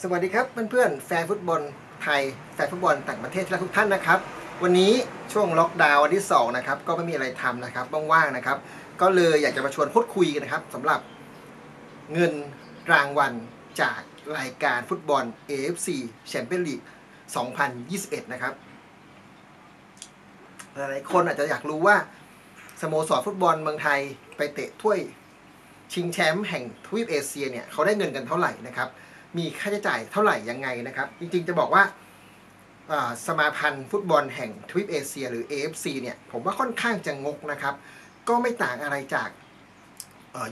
สวัสดีครับเพื่อนๆแฟนฟุตบอลไทยแฟนฟุตบอลต่างประเทศทุกท่านนะครับ วันนี้ช่วงล็อกดาวน์วันที่2นะครับก็ไม่มีอะไรทำนะครับว่างๆนะครับ ก็เลยอยากจะมาชวนพูดคุยกันนะครับสำหรับเงินรางวัลจากรายการฟุตบอล AFC แชมเปี้ยนลีก2021 นะครับหลายๆคนอาจจะอยากรู้ว่าสโมสรฟุตบอลเมืองไทยไปเตะถ้วยชิงแชมป์แห่งทวีปเอเชียเนี่ยเขาได้เงินกันเท่าไหร่นะครับ มีค่าใช้จ่ายเท่าไหร่ยังไงนะครับ จริงๆจะบอกว่าสมาพันธ์ฟุตบอลแห่งทวีปเอเชีย หรือ AFC เนี่ยผมว่าค่อนข้างจะงกนะครับ ก็ไม่ต่างอะไรจาก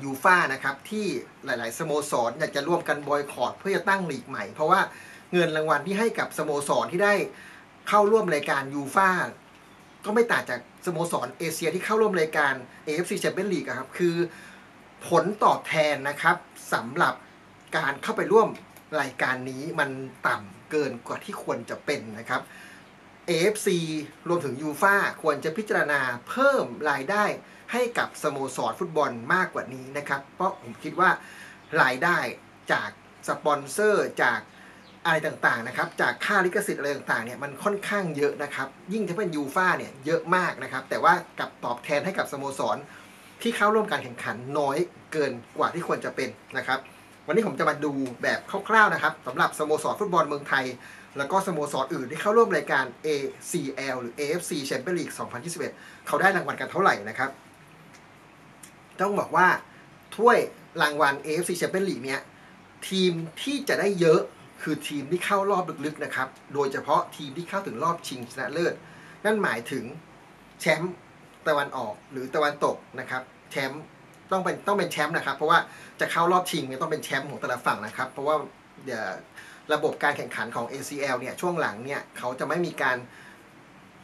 ยูฟ่านะครับ ที่หลายๆ สโมสรอยากจะร่วมกันบอยคอรดเพื่อจะตั้งลีกใหม่ เพราะว่าเงินรางวัลที่ให้กับสโมสรที่ได้เข้าร่วมรายการยูฟ่าก็ไม่ต่างจากสโมสรเอเชียที่เข้าร่วมรายการ AFC Champions League ครับ คือผลตอบแทนนะครับสำหรับการเข้าไปร่วม รายการนี้มันต่ำเกินกว่าที่ควรจะเป็นนะครับ AFC รวมถึงยูฟาควรจะพิจารณาเพิ่มรายได้ให้กับสโมสรฟุตบอลมากกว่านี้นะครับ เพราะผมคิดว่ารายได้จากสปอนเซอร์จากอะไรต่างๆนะครับ จากค่าลิขสิทธิ์อะไรต่างๆเนี่ยมันค่อนข้างเยอะนะครับ ยิ่งถ้าเป็นยูฟาเนี่ยเยอะมากนะครับ แต่ว่ากับตอบแทนให้กับสโมสรที่เข้าร่วมการแข่งขันน้อยเกินกว่าที่ควรจะเป็นนะครับ วันนี้ผมจะมาดูแบบคร่าวๆนะครับสำหรับสโมสรฟุตบอลเมืองไทย แล้วก็สโมสรอื่นที่เข้าร่วมรายการ ACL หรือ AFC Champions League 2021 เขาได้รางวัลกันเท่าไหร่นะครับ ต้องบอกว่าถ้วยรางวัล AFC Champions League เนี่ยทีมที่จะได้เยอะคือทีมที่เข้ารอบลึกๆนะครับ โดยเฉพาะทีมที่เข้าถึงรอบชิงชนะเลิศ นั่นหมายถึงแชมป์ตะวันออกหรือตะวันตกนะครับ แชมป์ ต้องเป็นต้องเป็นแชมป์นะครับ เพราะว่าจะเข้ารอบชิงเนี่ยต้องเป็นแชมป์ของแต่ละฝั่งนะครับ เพราะว่าเดี๋ยวระบบการแข่งขันของ ACL เนี่ยช่วงหลังเนี่ยเขาจะไม่มีการ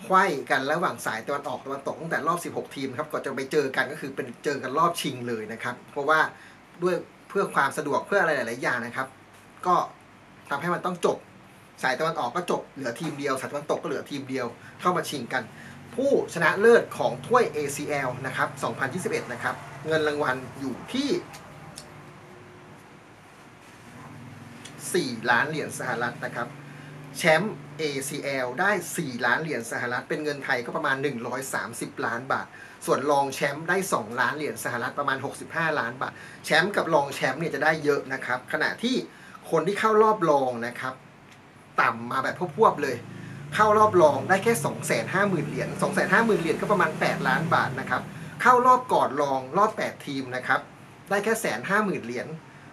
ไขว้กันระหว่างสายตะวันออกตะวันตกตั้งแต่รอบ 16 ทีมครับก่อนจะไปเจอกันก็คือเป็นเจอกันรอบชิงเลยนะครับ เพราะว่าด้วยเพื่อความสะดวกเพื่ออะไรหลาย ๆ อย่างนะครับ ก็ทำให้มันต้องจบ สายตะวันออกก็จบเหลือทีมเดียวสายตะวันตกก็เหลือทีมเดียวเข้ามาชิงกัน ผู้ชนะเลิศของถ้วย ACL นะครับ 2021 นะครับ เงินรางวัลอยู่ที่ 4 ล้านเหรียญสหรัฐนะครับ แชมป์ ACL ได้ 4 ล้านเหรียญสหรัฐ เป็นเงินไทยก็ประมาณ 130 ล้านบาท ส่วนรองแชมป์ได้ 2 ล้านเหรียญสหรัฐประมาณ 65 ล้านบาท แชมป์กับรองแชมป์เนี่ยจะได้เยอะนะครับ ขณะที่คนที่เข้ารอบรองนะครับ ต่ำมาแบบพวบๆเลย เข้ารอบรองได้แค่ 2 5 0 0 0 0เหรียญ2 5 0 0 0 0เหรียญก็ประมาณ 8 ล้านบาทนะครับ เข้ารอบก่อนรองรอบ 8 ทีมนะครับ ได้แค่แสนห้าหมื่นเหรียญ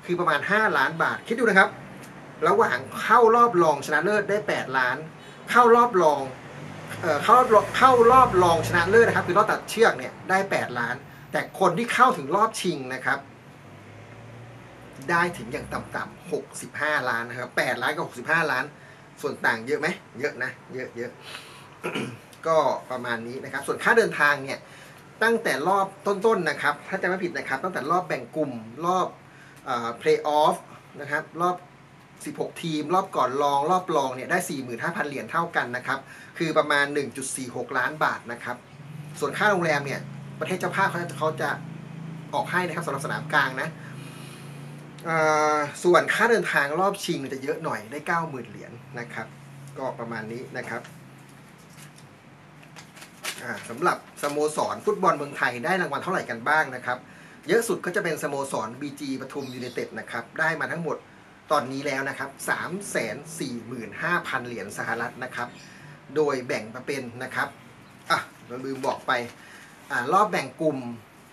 คือประมาณ 5 ล้านบาท คิดดูนะครับ ระหว่างเข้ารอบรองชนะเลิศได้ 8 ล้าน เข้ารอบรองเอ่อเข้ารอบเข้ารอบรองชนะเลิศนะครับคือรอบตัดเชือกเนี่ยได้ 8 ล้าน แต่คนที่เข้าถึงรอบชิงนะครับ ได้ถึงอย่างต่ำๆ65 ล้านนะครับ8ล้านกับ65 ล้าน ส่วนต่างเยอะไหมเยอะนะ เยอะเยอะก็ประมาณนี้นะครับ ส่วนค่าเดินทางเนี่ย ตั้งแต่รอบต้นๆนะครับ ถ้าจำไม่ผิดนะครับ ตั้งแต่รอบแบ่งกลุ่ม รอบเพลย์ออฟนะครับ รอบ 16 ทีม รอบก่อนรอง รอบรองเนี่ยได้ 45,000 เหรียญเท่ากันนะครับ คือประมาณ 1.46 ล้านบาทนะครับ ส่วนค่าโรงแรมเนี่ย ประเทศเจ้าภาพเขาจะเขาจะออกให้นะครับสำหรับสนามกลางนะ ส่วนค่าเดินทางรอบชิงจะเยอะหน่อยได้ 90,000 เหรียญนะครับ ก็ประมาณนี้นะครับสำหรับสโมสรฟุตบอลเมืองไทยได้รางวัลเท่าไหร่กันบ้างนะครับ เยอะสุดก็จะเป็นสโมสร BG ปทุมยูไนเต็ดนะครับได้มาทั้งหมดตอนนี้แล้วนะครับ 345,000 เหรียญสหรัฐนะครับ โดยแบ่งมาเป็นนะครับอะเราลืมบอกไปอรอบแบ่งกลุ่ม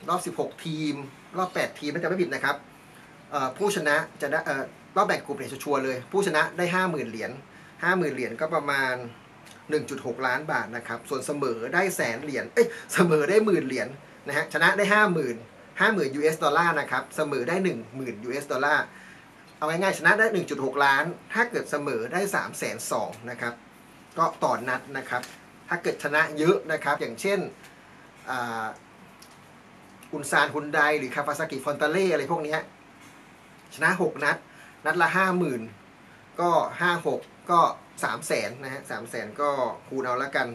รอบ 16 ทีม รอบ 8 ทีมถ้าจะไม่ผิดนะครับ ผู้ชนะจะได้อ่อรอบแบ่งกลุ่มเนี่ยชัวร์เลย ผู้ชนะได้ 50,000 เหรียญ50,000 เหรียญก็ประมาณ 1.6 ล้านบาทนะครับ ส่วนเสมอได้แสนเหรียญเอ้ยเสมอได้หมื่นเหรียญนะฮะชนะได้ 50,000 50,000 US ดอลลาร์นะครับเสมอได้ 10,000 US ดอลลาร์เอาง่ายๆชนะได้ 1.6 ล้าน ถ้าเกิดเสมอได้ 3 2 0 0 0นะครับก็ต่อนนัดนะครับ ถ้าเกิดชนะเยอะนะครับ อย่างเช่นอุนซานฮุนไดหรือคาฟาซากิฟอนตาเล่อะไรพวกเนี้ย ชนะ 6 นัด นัดละ 50,000 ก็ 56 ก็สามแสนนะฮะสามแสนก็คูณเอาละกัน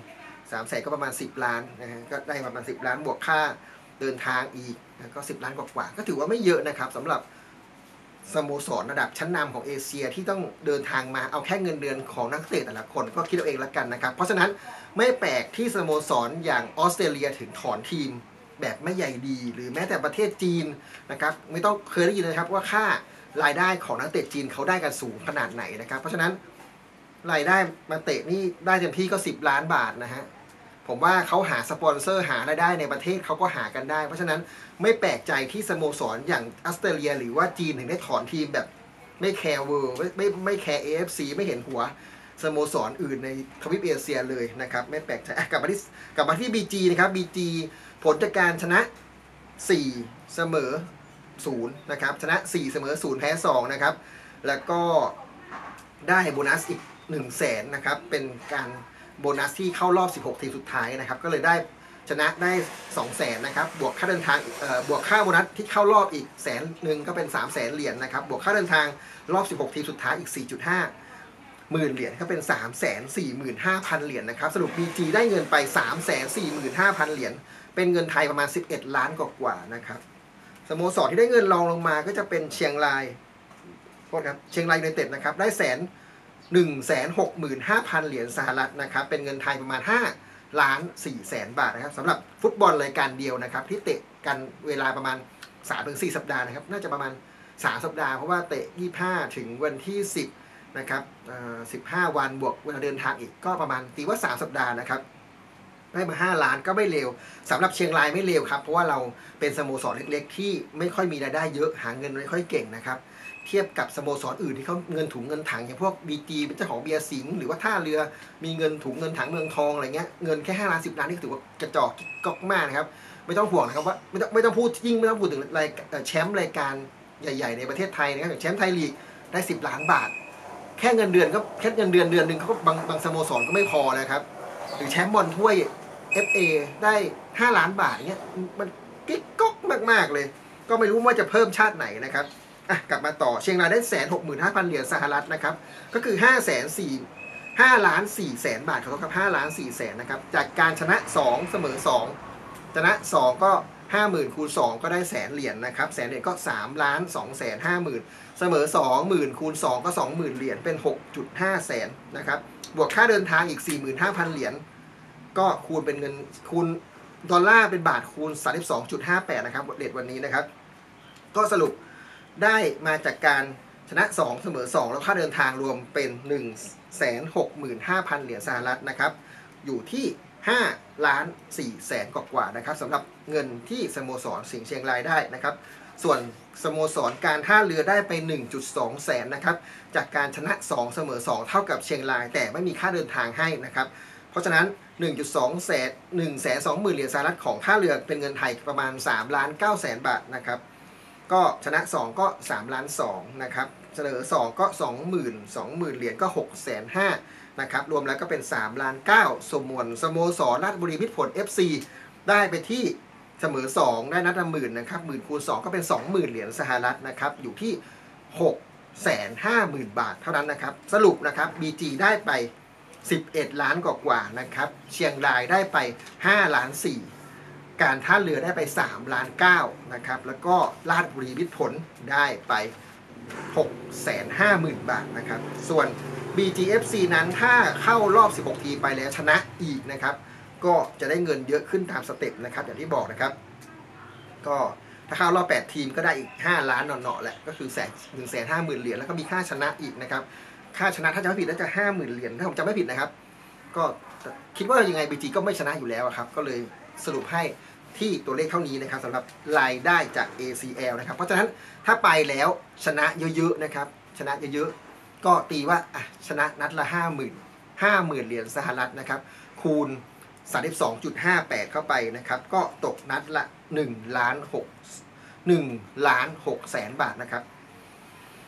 สามแสนก็ประมาณสิบล้านนะฮะก็ได้ประมาณสิบล้านบวกค่าเดินทางอีกก็สิบล้านกว่าๆก็ถือว่าไม่เยอะนะครับสำหรับสโมสรระดับชั้นนำของเอเชียที่ต้องเดินทางมาเอาแค่เงินเดือนของนักเตะแต่ละคนก็คิดเอาเองละกันนะครับ เพราะฉะนั้นไม่แปลกที่สโมสรอย่างออสเตรเลียถึงถอนทีม แบบไม่ใหญ่ดี หรือแม้แต่ประเทศจีนนะครับไม่ต้องเคยได้ยินนะครับว่าค่ารายได้ของนักเตะจีนเขาได้กันสูงขนาดไหนนะครับ เพราะฉะนั้นรายได้มาเตะนี่ได้เต็มที่ก็ 10 ล้านบาทนะฮะผมว่าเขาหาสปอนเซอร์หารายได้ในประเทศเขาก็หากันได้ เพราะฉะนั้นไม่แปลกใจที่สโมสรอย่างออสเตรเลีย หรือว่าจีนถึงได้ถอนทีมแบบไม่แคร์เวิร์ไม่ไม่ไม่แคร์ AFC ไม่เห็นหัวสโมสรอื่นในทวีปเอเชียเลยนะครับ ไม่แปลกใจกลับมาที่กลับมาที่ BG นะครับ BG ผลจากการชนะ 4 เสมอ0นะครับชนะ 4 เสมอ0แพ้2นะครับแล้วก็ได้โบนัสอีก1 0 0 0 0แสนนะครับเป็นการโบนัสที่เข้ารอบ 16 ทีมสุดท้ายนะครับก็เลยได้ชนะได้ 2 0 0แสนนะครับบวกค่าเดินทางเอ่อบวกค่าโบนัสที่เข้ารอบอีกแสนหนึ่งก็เป็น 3 0 0แสนเหรียญนะครับบวกค่าเดินทางรอบ 16 ทีมสุดท้ายอีก 4.5 หมื่นเหรียญก็เป็น 3 4 5 0 0 0 เหรียญนะครับ สรุป BG ได้เงินไป 3 4 5 0 0 0 เหรียญ เป็นเงินไทยประมาณ 11 ล้านกว่าๆนะครับ สโมสรที่ได้เงินรองลงมาก็จะเป็นเชียงรายโทษครับ เชียงรายยูไนเต็ดนะครับ ได้แสนหนึ่งแสนหกหมื่นห้าพันเหรียญสหรัฐนะครับ เป็นเงินไทยประมาณ 5 ล้าน4แสนบาทนะครับสำหรับฟุตบอลรายการเดียวนะครับ ที่เตะกันเวลาประมาณ3-4สัปดาห์นะครับ น่าจะประมาณ 3 สัปดาห์ เพราะว่าเตะ 25 ถึงวันที่ 10 นะครับเอ่อ15 วันบวกเวลาเดินทางอีกก็ประมาณตีว่า 3 สัปดาห์นะครับได้มา 5 ล้านก็ไม่เลวสำหรับเชียงรายไม่เลวครับ เพราะว่าเราเป็นสโมสรเล็กๆ ที่ไม่ค่อยมีรายได้เยอะหาเงินไม่ค่อยเก่งนะครับ เทียบกับสโมสรอื่นที่เขาเงินถุงเงินถังอย่างพวกบีจีเป็นเจ้าของเบียร์สิงห์หรือว่าท่าเรือมีเงินถุงเงินถังเมืองทองอะไรเงี้ยเงินแค่5ล้าน10ล้านนี่ถือว่ากระจอกก๊อกมากนะครับ ไม่ต้องห่วงนะครับว่าไม่ต้องไม่ต้องพูดยิ่งไม่ต้องพูดถึงรายแชมป์รายการใหญ่ ๆ ในประเทศไทยนะครับอย่างแชมป์ไทยลีกได้ 10 ล้านบาท แค่เงินเดือนก็แค่เงินเดือนเดือนหนึ่งเขาก็บางบางสโมสรก็ไม่พอนะครับ หรือแชมป์บอลถ้วย FA ได้ 5 ล้านบาทเงี้ยมันกิ๊กก๊อกมาก ๆ เลย ก็ไม่รู้ว่าจะเพิ่มชาติไหนนะครับอะกลับมาต่อเชียงรายได้แสนหกหมื่นห้าพันเหรียญสหรัฐนะครับ ก็คือห้าแสนสี่ห้าล้านสี่แสนบาทขอโทษครับห้าล้านสี่แสนนะครับ จากการชนะสองเสมอสองชนะสองก็ ห้าหมื่นคูณสองก็ได้แสนเหรียญนะครับแสนเหรียญก็สามล้านสองแสนห้าหมื่นเสมอสองหมื่นคูณสองก็สองหมื่นเหรียญเป็นหกจุดห้าแสนนะครับบวกค่าเดินทางอีกสี่หมื่นห้าพันเหรียญก็คูณเป็นเงินคูณดอลลาร์เป็นบาทคูณ32.58นะครับเรทวันนี้นะครับ ก็สรุปได้มาจากการชนะ 2 เสมอ 2 แล้วค่าเดินทางรวมเป็น 1 6 5 0 0 0 เหรียญสหรัฐนะครับ อยู่ที่ 5 ล้าน4แสนกว่าๆนะครับสำหรับ เงินที่สโมสรสิงห์เชียงรายได้นะครับ ส่วนสโมสรการท่าเรือได้ไป 1.2 แสนนะครับจากการชนะ 2 เสมอ 2 เท่ากับเชียงราย แต่ไม่มีค่าเดินทางให้นะครับเพราะฉะนั้น 1.2 แสน1แสน2หมื่นเหรียญสหรัฐของท่าเรือเป็นเงินไทยประมาณ3ล้าน9แสนบาทนะครับก็ชนะ 2 ก็ 3 ล้าน2นะครับเสนอ2 ก็ 20,000 20,000เหรียญก็6แสน5นะครับรวมแล้วก็เป็น3ล้าน9สมวนสโมสรราชบุรีมิตรผล FC ได้ไปที่ เสมอ 2 ได้นัดละหมื่นนะครับหมื่นคูณ2ก็เป็น 20,000 เหรียญสหรัฐนะครับ อยู่ที่6แสน5หมื่นบาทเท่านั้นนะครับ สรุปนะครับ BG ได้ไป 11 ล้านกว่าๆนะครับ เชียงรายได้ไป 5 ล้าน 4 การท่าเรือได้ไป 3 ล้าน9นะครับ แล้วก็ราชบุรีมิตรผลได้ไป 6 5 0 0 0 0 บาทนะครับ ส่วน BGFC นั้นถ้าเข้ารอบ 16 ทีไปแล้วชนะอีกนะครับ ก็จะได้เงินเยอะขึ้นตามสเต็ปนะครับ อย่างที่บอกนะครับ ก็ถ้าเข้ารอบ8ทีมก็ได้อีก 5 ล้านเนาะๆแหละก็คือแสนหนึ่งแสนห้าหมื่นเหรียญแล้วก็มีค่าชนะอีกนะครับ ค่าชนะถ้าจะไม่ผิดน่าจะห้าหมื่นเหรียญถ้าผมจำไม่ผิดนะครับ ก็คิดว่ายังไง BG ก็ไม่ชนะอยู่แล้วครับ ก็เลยสรุปให้ที่ตัวเลขเท่านี้นะครับสำหรับรายได้จาก ACL นะครับ เพราะฉะนั้นถ้าไปแล้วชนะเยอะๆนะครับ ชนะเยอะๆก็ตีว่าชนะนัดละ 5 0 0 0 0 5 0,000เหรียญสหรัฐนะครับ คูณ 32.58 เข้าไปนะครับ ก็ตกนัดละ1ล้าน6 1ล้าน6แสนบาทนะครับ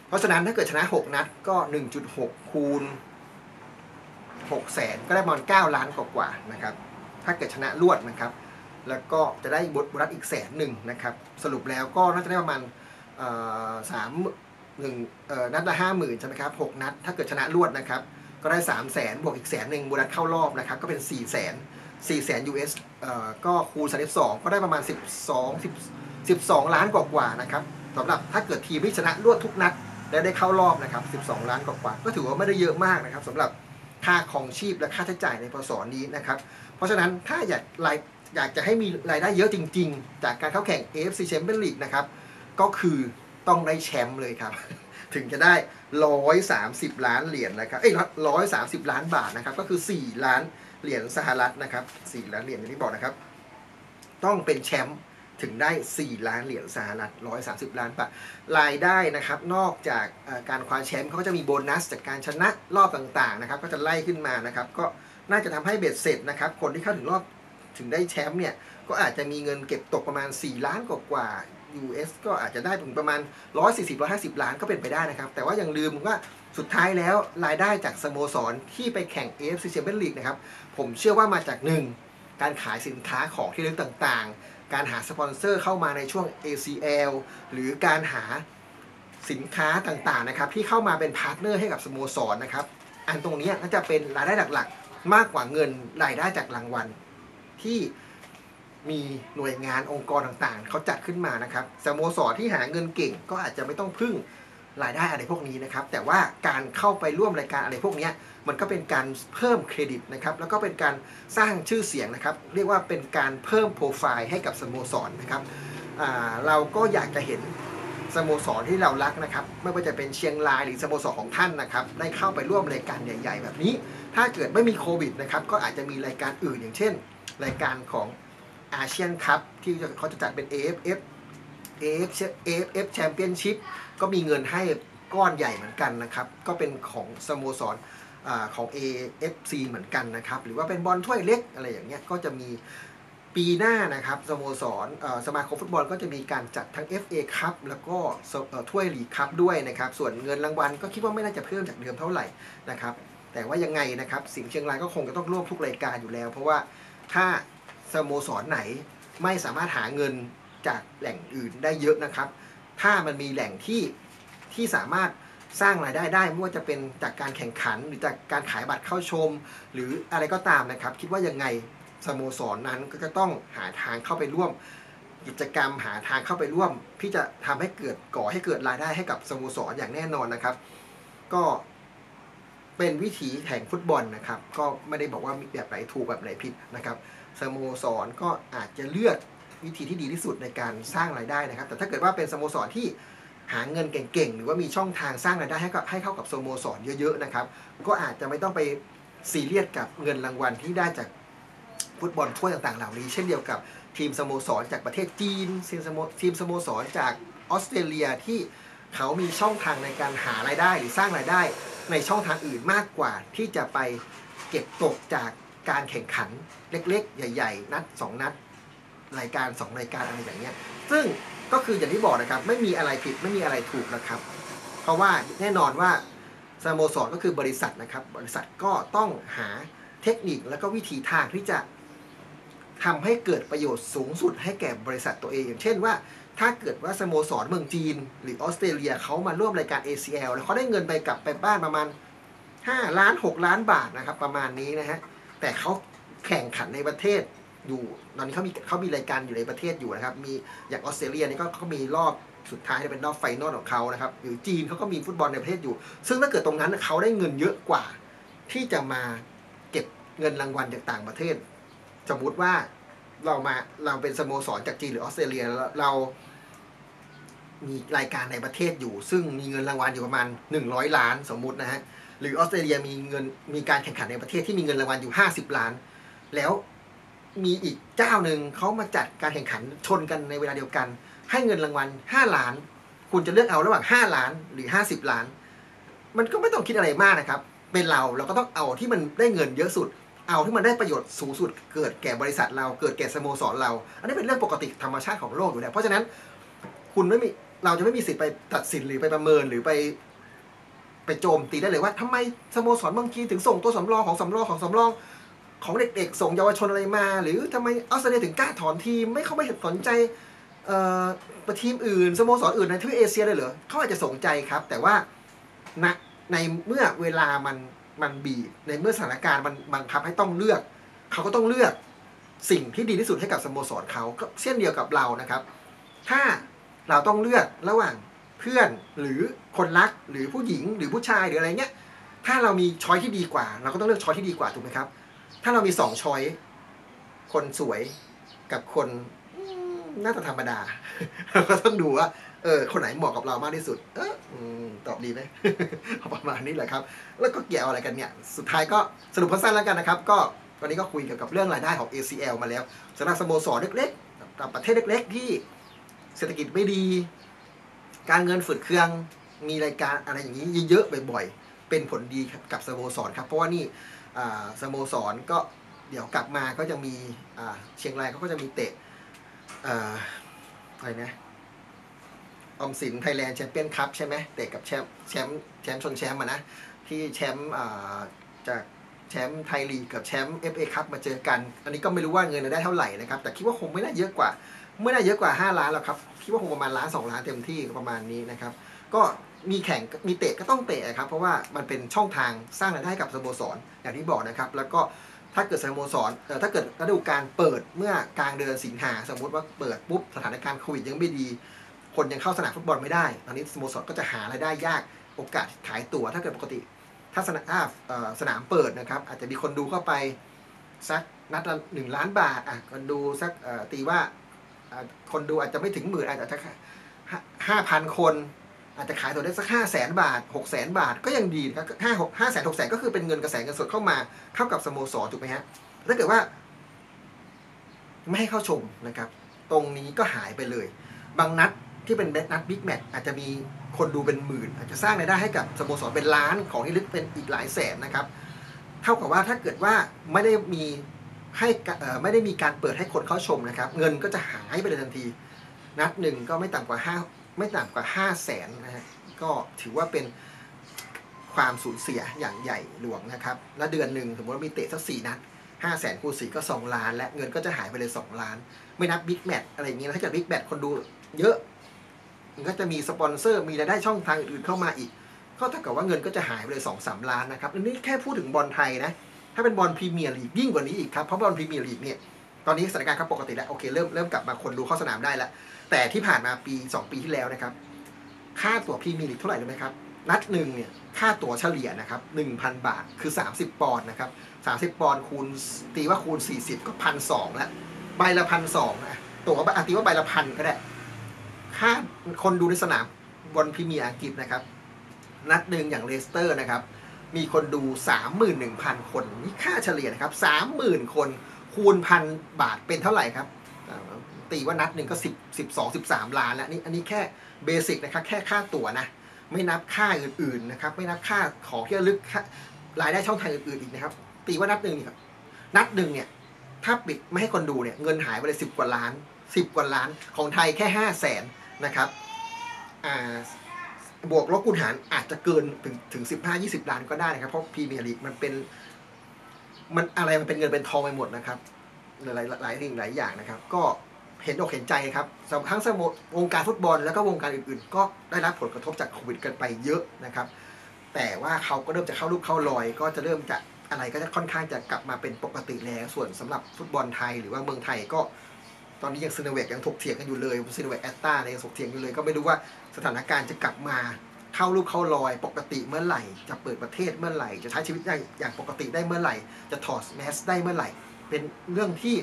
เพราะฉะนั้นถ้าเกิดชนะ 6 นัดก็ 1.6 คูณ6แสนก็ได้มาณ9ล้านกว่าๆนะครับ ถ้าเกิดชนะรวดนะครับ แล้วก็จะได้บทบรัตอีกแสนหนึ่งนะครับ สรุปแล้วก็น่าจะได้ประมาณสามหนึ่งนัดละห้าหมื่นใช่ไหมครับหกนัด ถ้าเกิดชนะรวดนะครับ ก็ได้สามแสนบวกอีกแสนหนึ่งบุรัตเข้ารอบนะครับ ก็เป็นสี่แสน สี่แสน US เอ่อก็คูณสามสิบสองก็ได้ประมาณสิบสองสิบสิบสองล้านกว่าๆนะครับสำหรับถ้าเกิดทีมที่ชนะรวดทุกนัดและได้เข้ารอบนะครับ 12 ล้านกว่าๆก็ถือว่าไม่ได้เยอะมากนะครับสำหรับค่าของชีพและค่าใช้จ่ายในพศนี้นะครับ เพราะฉะนั้นถ้าอยากรายอยากจะให้มีรายได้เยอะจริง ๆ จากการเข้าแข่ง AFC Champions League นะครับ ก็คือต้องได้แชมป์เลยครับ ถึงจะได้ 130 ล้านเหรียญนะครับ เอ้ย130 ล้านบาทนะครับ ก็คือ 4 ล้าน เหรียญสหรัฐนะครับ4ล้านเหรียญอย่างที่บอกนะครับ ต้องเป็นแชมป์ถึงได้ 4 ล้านเหรียญสหรัฐ 130 ล้านบาท รายได้นะครับ นอกจากการคว้าแชมป์เขาก็จะมีโบนัสจากการชนะรอบต่างๆนะครับ ก็จะไล่ขึ้นมานะครับ ก็น่าจะทำให้เบ็ดเสร็จนะครับ คนที่เข้าถึงรอบถึงได้แชมป์เนี่ย ก็อาจจะมีเงินเก็บตกประมาณ 4 ล้านกว่า US ก็อาจจะได้ถึงประมาณ 140-150 ล้านก็เป็นไปได้นะครับ แต่ว่าอย่าลืมว่าสุดท้ายแล้วรายได้จากสโมสรที่ไปแข่ง AFC Champions League นะครับ ผมเชื่อว่ามาจากหนึ่งการขายสินค้าของที่ระลึกต่างๆ การหาสปอนเซอร์เข้ามาในช่วง ACL หรือการหาสินค้าต่างๆนะครับที่เข้ามาเป็น partner ให้กับสโมสรนะครับ อันตรงนี้น่าจะเป็นรายได้หลักๆ มากกว่าเงินรายได้จากรางวัลที่ มีหน่วยงานองค์กรต่างๆ เขาจัดขึ้นมานะครับสโมสรที่หาเงินเก่ง ก็อาจจะไม่ต้องพึ่งรายได้อะไรพวกนี้นะครับ แต่ว่าการเข้าไปร่วมรายการอะไรพวกนี้มันก็เป็นการเพิ่มเครดิตนะครับ แล้วก็เป็นการสร้างชื่อเสียงนะครับ เรียกว่าเป็นการเพิ่มโปรไฟล์ให้กับสโมสรนะครับเราก็อยากจะเห็นสโมสรที่เรารักนะครับ ไม่ว่าจะเป็นเชียงรายหรือสโมสรของท่านนะครับ ได้เข้าไปร่วมรายการใหญ่ ๆ แบบนี้ ถ้าเกิดไม่มีโควิดนะครับ ก็อาจจะมีรายการอื่นอย่างเช่น รายการของ อาเซียนคัพที่เขาจะจัดเป็น AFF AFF AFF Championship ก็มีเงินให้ก้อนใหญ่เหมือนกันนะครับ ก็เป็นของสโมสรอของ AFC เหมือนกันนะครับ หรือว่าเป็นบอลถ้วยเล็กอะไรอย่างเงี้ยก็จะมีปีหน้านะครับสโมสรสมาคมฟุตบอลก็จะมีการจัดทั้ง FA คัพแล้วก็ถ้วยลีกคัพด้วยนะครับ ส่วนเงินรางวัลก็คิดว่าไม่น่าจะเพิ่มจากเดิมเท่าไหร่นะครับ แต่ว่ายังไงนะครับ สิงห์เชียงรายก็คงจะต้องร่วมทุกรายการอยู่แล้ว เพราะว่าถ้า สโมสรไหนไม่สามารถหาเงินจากแหล่งอื่นได้เยอะนะครับ ถ้ามันมีแหล่งที่ที่สามารถสร้างรายได้ได้ไม่ว่าจะเป็นจากการแข่งขันหรือจากการขายบัตรเข้าชม หรืออะไรก็ตามนะครับ คิดว่ายังไงสโมสรนั้นก็จะต้องหาทางเข้าไปร่วม กิจกรรมหาทางเข้าไปร่วม ที่จะทำให้เกิดก่อให้เกิดรายได้ให้กับสโมสรอย่างแน่นอนนะครับ ก็เป็นวิถีแห่งฟุตบอลนะครับ ก็ไม่ได้บอกว่าแบบไหนถูกแบบไหนผิดนะครับ สโมสรก็อาจจะเลือกวิธีที่ดีที่สุดในการสร้างรายได้นะครับ แต่ถ้าเกิดว่าเป็นสโมสรที่หาเงินเก่งๆ หรือว่ามีช่องทางสร้างรายได้ให้กับให้เข้ากับสโมสรเยอะๆนะครับ ก็อาจจะไม่ต้องไปซีเรียสกับเงินรางวัลที่ได้จากฟุตบอลถ้วยต่างๆ เหล่านี้ เช่นเดียวกับทีมสโมสรจากประเทศจีนทีมสโมทีมสโมสรจากออสเตรเลียที่เขามีช่องทางในการหารายได้หรือสร้างรายได้ในช่องทางอื่นมากกว่าที่จะไปเก็บตกจาก การแข่งขันเล็ก ๆ ใหญ่ ๆ นัด 2 นัด รายการ 2 รายการอะไรอย่างเงี้ย ซึ่งก็คืออย่างที่บอกนะครับ ไม่มีอะไรผิดไม่มีอะไรถูกนะครับ เพราะว่าแน่นอนว่าสโมสรก็คือบริษัทนะครับ บริษัทก็ต้องหาเทคนิคและก็วิธีทางที่จะทำให้เกิดประโยชน์สูงสุดให้แก่บริษัทตัวเอง อย่างเช่นว่า ถ้าเกิดว่าสโมสรเมืองจีน หรือออสเตรเลียเขามาร่วมรายการ ACL แล้วเขาได้เงินไปกลับไปบ้านประมาณ 5 ล้าน 6 ล้านบาทนะครับ ประมาณนี้นะฮะ แต่เขาแข่งขันในประเทศอยู่ ตอนนี้เขามีเขามีรายการอยู่ในประเทศอยู่นะครับ มีอย่างออสเตรเลียนี่ก็เขามีรอบสุดท้ายเป็นรอบไฟนอลของเขานะครับหรือจีนเขาก็มีฟุตบอลในประเทศอยู่ ซึ่งถ้าเกิดตรงนั้นเขาได้เงินเยอะกว่า ที่จะมาเก็บเงินรางวัลจากต่างประเทศ สมมุติว่าเรามาเราเป็นสโมสรจากจีนหรือออสเตรเลียเรา มีรายการในประเทศอยู่ ซึ่งมีเงินรางวัลอยู่ประมาณ 100 ล้านสมมุตินะฮะ หรือออสเตรเลียมีเงินมีการแข่งขันในประเทศที่มีเงินรางวัลอยู่ 50 ล้าน แล้วมีอีกเจ้าหนึ่งเขามาจัดการแข่งขันชนกันในเวลาเดียวกัน ให้เงินรางวัล 5 ล้าน คุณจะเลือกเอาระหว่าง 5 ล้านหรือ 50 ล้าน มันก็ไม่ต้องคิดอะไรมากนะครับ เป็นเราเราก็ต้องเอาที่มันได้เงินเยอะสุด เอาที่มันได้ประโยชน์สูงสุด เกิดแก่บริษัทเราเกิดแก่สโมสรเรา อันนี้เป็นเรื่องปกติธรรมชาติของโลกอยู่แล้วเพราะฉะนั้นคุณไม่มีเราจะไม่มีสิทธิ์ไปตัดสินหรือไปประเมินหรือไป ไปโจมตีได้เลยว่าทำไมสโมสรบางทีถึงส่งตัวสำรองของสำรองของสำรองของเด็กๆ ส่งเยาวชนอะไรมา หรือทำไมออสเตรเลียถึงกล้าถอนทีมไม่เข้าไม่สนใจประทีมอื่นสโมสรอื่นในทวีปเอเชียเลยเหรอเขาอาจจะสนใจครับ แต่ว่าณในเมื่อเวลามันมันบีบในเมื่อสถานการณ์มันบังคับให้ต้องเลือก เขาก็ต้องเลือกสิ่งที่ดีที่สุดให้กับสโมสรเขาก็เช่นเดียวกับเรานะครับ ถ้าเราต้องเลือกระหว่าง เพื่อนหรือคนรักหรือผู้หญิงหรือผู้ชายหรืออะไรเงี้ยถ้าเรามีช้อยที่ดีกว่า เราก็ต้องเลือกช้อยที่ดีกว่าถูกไหมครับ ถ้าเรามีสองช้อยคนสวยกับคนอืมน่าจะธรรมดาเราก็ต้องดูว่าเออคนไหนเหมาะกับเรามากที่สุด เออตอบดีไหมประมาณนี้แหละครับ แล้วก็เกี่ยวอะไรกันเนี่ย สุดท้ายก็สรุปสั้นๆแล้วกันนะครับ ก็วันนี้ก็คุยเกี่ยวกับเรื่องรายได้ของ ACL มาแล้วสำหรับสโมสรเล็กๆกับประเทศเล็ก ๆ ที่เศรษฐกิจไม่ดี การเงินฝืดเครื่องมีรายการอะไรอย่างนี้เยอะๆบ่อยๆเป็นผลดีกับสโมสรครับ เพราะว่านี่สโมสรก็เดี๋ยวกลับมาก็จะมีเชียงรายเขาก็จะมีเตะอะไรนะออมสิน Thailand Champions Cup ใช่ไหมเตะกับแชมป์แชมป์แชมป์ชนแชมป์อะนะ ที่แชมป์จากแชมป์ไทยลีกกับแชมป์ FA คัพมาเจอกัน อันนี้ก็ไม่รู้ว่าเงินได้เท่าไหร่นะครับ แต่คิดว่าคงไม่น่าเยอะกว่า ไม่น่าเยอะกว่า 5 ล้านหรอกครับคิดว่าคงประมาณล้าน2ล้านเต็มที่ประมาณนี้นะครับ ก็มีแข่งมีเตะก็ต้องเตะครับเพราะว่ามันเป็นช่องทางสร้างรายได้ให้กับสโมสรอย่างที่บอกนะครับ แล้วก็ถ้าเกิดสโมสรถ้าเกิดฤดูกาลเปิดเมื่อกลางเดือนสิงหาสมมติว่าเปิดปุ๊บสถานการณ์โควิดยังไม่ดี คนยังเข้าสนามฟุตบอลไม่ได้ ตอนนี้สโมสรก็จะหารายได้ยากโอกาสขายตั๋วถ้าเกิดปกติ ถ้าสนามเอ่อสนามเปิดนะครับ อาจจะมีคนดูเข้าไปสักนัดละหนึ่งล้านบาทอะคนดูสักตีว่า คนดูอาจจะไม่ถึงหมื่นอาจจะห้าพันคน อาจจะขายตัวได้สักห้าแสนบาทหกแสนบาทก็ยังดีนะครับห้าหกห้าแสนหกแสนก็คือเป็นเงินกระแสเงินสดเข้ามาเข้ากับสโมสรถูกไหมฮะถ้าเกิดว่า ไม่ให้เข้าชมนะครับ ตรงนี้ก็หายไปเลย บางนัดที่เป็นนัดบิ๊กแมตช์อาจจะมีคนดูเป็นหมื่น อาจจะสร้างรายได้ให้กับสโมสรเป็นล้านของที่ลึกเป็นอีกหลายแสนนะครับ เท่ากับว่าถ้าเกิดว่าไม่ได้มี ให้ไม่ได้มีการเปิดให้คนเข้าชมนะครับ เงินก็จะหายไปเลยทันที นัดหนึ่งก็ไม่ต่ำกว่าห้าไม่ต่ำกว่าห้าแสนนะฮะก็ถือว่าเป็นความสูญเสียอย่างใหญ่หลวงนะครับ และเดือนหนึ่งสมมติว่ามีเตะสักสี่นัดห้าแสนคูณสี่ก็สองล้าน และเงินก็จะหายไปเลยสองล้าน ไม่นับ big match อะไรอย่างเงี้ยถ้าเกิด big match คนดูเยอะ มันก็จะมีสปอนเซอร์มีรายได้ช่องทางอื่นเข้ามาอีก ก็เท่ากับว่าเงินก็จะหายไปเลยสองสามล้านนะครับอันนี้แค่พูดถึงบอลไทยนะ ถ้าเป็นบอลพรีเมียร์ลีกยิ่งกว่านี้อีกครับ เพราะบอลพรีเมียร์ลีกเนี่ย ตอนนี้สถานการณ์เขาปกติแล้ว โอเค เริ่มเริ่มกลับมาคนดูเข้าสนามได้แล้ว แต่ที่ผ่านมาปี 2 ปีที่แล้วนะครับ ค่าตั๋วพรีเมียร์ลีกเท่าไหร่รู้ไหมครับ นัดหนึ่งเนี่ย ค่าตั๋วเฉลี่ยนะครับ1,000 บาท คือ 30 ปอนด์นะครับ30 ปอนด์คูณตีว่าคูณ 40 ก็พันสองแล้วใบละพันสองนะตั๋วอะตีว่าใบละพันก็ได้ ค่าคนดูในสนามบอลพรีเมียร์อังกฤษนะครับ นัดหนึ่งอย่างเลสเตอร์นะครับ มีคนดู 31,000 คนนี่ค่าเฉลี่ยนะครับ 30,000 คนคูณพันบาทเป็นเท่าไหร่ครับตีว่านัดหนึ่งก็10 12 13 ล้านแล้วนี่อันนี้แค่ basic นะครับแค่ค่าตั๋วนะ ไม่นับค่าอื่นๆนะครับ ไม่นับค่าของที่ระลึกรายได้ช่องทางอื่นๆอีกนะครับ ตีว่านัดหนึ่งนี่ครับนัดหนึ่งเนี่ยถ้าปิดไม่ให้คนดูเนี่ยเงินหายไปเลยสิบกว่าล้านสิบกว่าล้านของไทยแค่ห้าแสนนะครับอ่า บวกลบคูณหารอาจจะเกินถึงถึงสิบห้ายี่สิบล้านก็ได้นะครับ เพราะพรีเมียร์ลีกมันเป็น มันอะไรมันเป็นเงินเป็นทองไปหมดนะครับหลายหลายสิ่งหลายอย่างนะครับ ก็เห็นอกเห็นใจครับสำหรับทั้งสโมวงการฟุตบอลแล้วก็วงการอื่นๆ ก็ได้รับผลกระทบจากโควิดกันไปเยอะนะครับ แต่ว่าเขาก็เริ่มจะเข้ารูปเข้ารอย ก็จะเริ่มจะอะไรก็จะค่อนข้างจะกลับมาเป็นปกติแล้ว ส่วนสำหรับฟุตบอลไทยหรือว่าเมืองไทยก็ตอนนี้ยังซีโนเวกยังถกเถียงกันอยู่เลยซีโนเวกแอตตาเนี่ยยังถกเถียงอยู่เลยก็ไม่รู้ว่า สถานการณ์จะกลับมาเข้ารูปเข้ารอยปกติเมื่อไหร่ จะเปิดประเทศเมื่อไหร่ จะใช้ชีวิตได้อย่างปกติได้เมื่อไหร่ จะถอดแมสได้เมื่อไหร่ เป็นเรื่องที่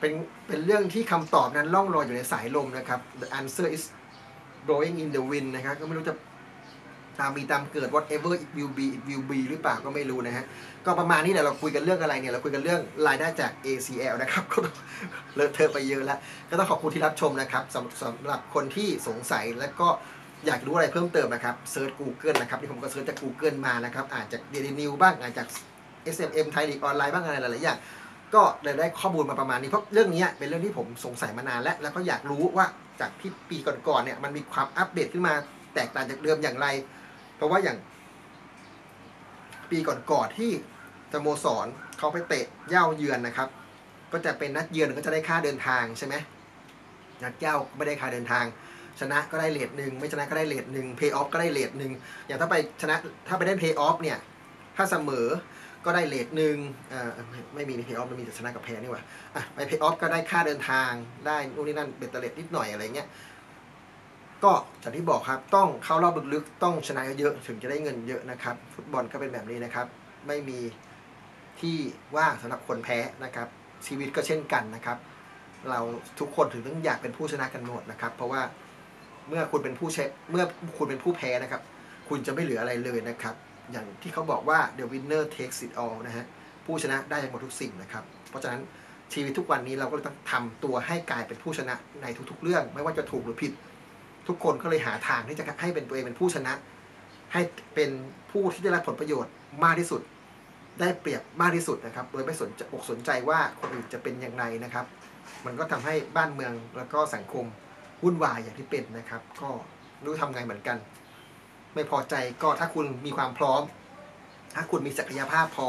เป็นเป็นเรื่องที่คำตอบนั้นล่องลอยอยู่ในสายลมนะครับ the answer is blowing in the wind นะครับก็ไม่รู้จะ ตามมีตามเกิด whatever it will be it will be หรือเปล่าก็ไม่รู้นะฮะ ก็ประมาณนี้แหละเราคุยกันเรื่องอะไรเนี่ย เราคุยกันเรื่องรายได้จาก ACL นะครับ ก็เลอะเทอะไปเยอะแล้ว ก็ต้องขอบคุณที่รับชมนะครับสำสำหรับคนที่สงสัยและก็อยากรู้อะไรเพิ่มเติมนะครับเซิร์ช Google นะครับที่ผมก็ search จาก Google มานะครับอาจจาก Daily News บ้างอาจจาก SMM ไทยลีกออนไลน์บ้างอะไรหลายๆอย่างก็ได้ข้อมูลมาประมาณนี้เพราะเรื่องนี้เป็นเรื่องที่ผมสงสัยมานานแล้ว แล้วก็อยากรู้ว่าจากที่ปีก่อนๆเนี่ยมันมีความอัปเดตขึ้นมาแตกต่างจากเดิมอย่างไร เพราะว่าอย่าง ปีก่อนๆที่สโมสรเขาไปเตะเย่าเยือนนะครับ ก็จะเป็นนัดเยือนก็จะได้ค่าเดินทางใช่ไหมนัดเย่าไม่ได้ค่าเดินทาง ชนะก็ได้เลทหนึ่งไม่ชนะก็ได้เลทหนึ่งเพย์ออฟก็ได้เลทหนึ่งอย่างถ้าไปชนะถ้าไปได้เพย์ออฟเนี่ยถ้าเสมอก็ได้เลทหนึ่งอ่าไม่ม่มีเพย์ออฟมันมีแต่ชนะกับแพ้นี่หว่าอะไปเพย์ออฟก็ได้ค่าเดินทางได้นู่นนี่นั่นเบ็ดเตอร์เลทนิดหน่อยอะไรเงี้ย ก็อย่างที่บอกครับต้องเข้ารอบลึกๆต้องชนะเยอะๆถึงจะได้เงินเยอะนะครับ ฟุตบอลก็เป็นแบบนี้นะครับ ไม่มีที่ว่างสำหรับคนแพ้นะครับ ชีวิตก็เช่นกันนะครับ เราทุกคนถึงต้องอยากเป็นผู้ชนะกันหมดนะครับ เพราะว่าเมื่อคุณเป็นผู้เชเมื่อคุณเป็นผู้แพ้นะครับ คุณจะไม่เหลืออะไรเลยนะครับ อย่างที่เขาบอกว่า the winner takes it all นะฮะผู้ชนะได้หมดทุกสิ่งนะครับ เพราะฉะนั้นชีวิตทุกวันนี้เราก็ต้องทำตัวให้กลายเป็นผู้ชนะในทุกๆ เรื่อง ไม่ว่าจะถูกหรือผิด ทุกคนก็เลยหาทางที่จะให้เป็นตัวเองเป็นผู้ชนะ ให้เป็นผู้ที่ได้รับผลประโยชน์มากที่สุด ได้เปรียบมากที่สุดนะครับ โดยไม่สนอกสนใจว่าคนอื่นจะเป็นอย่างไรนะครับ มันก็ทำให้บ้านเมืองแล้วก็สังคมวุ่นวายอย่างที่เป็นนะครับ ก็รู้ทำไงเหมือนกัน ไม่พอใจก็ถ้าคุณมีความพร้อม ถ้าคุณมีศักยภาพพอ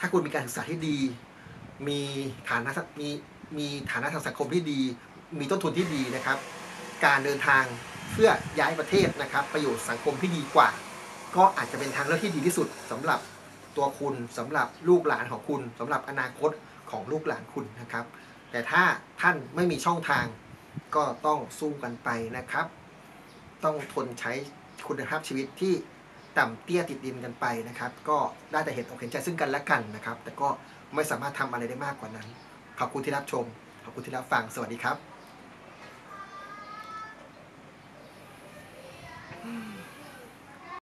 ถ้าคุณมีการศึกษาที่ดี มีฐานะมีมีฐานะทางสังคมที่ดี มีต้นทุนที่ดีนะครับ การเดินทางเพื่อย้ายประเทศนะครับ ประโยชน์สังคมที่ดีกว่า ก็อาจจะเป็นทางเลือกที่ดีที่สุดสำหรับตัวคุณสำหรับลูกหลานของคุณสำหรับอนาคตของลูกหลานคุณนะครับ แต่ถ้าท่านไม่มีช่องทางก็ต้องสู้กันไปนะครับ ต้องทนใช้คุณภาพชีวิตที่ต่ำเตี้ยติดดินกันไปนะครับ ก็ได้แต่เห็นอกเห็นใจซึ่งกันและกันนะครับ แต่ก็ไม่สามารถทำอะไรได้มากกว่านั้น ขอบคุณที่รับชม ขอบคุณที่รับฟัง สวัสดีครับ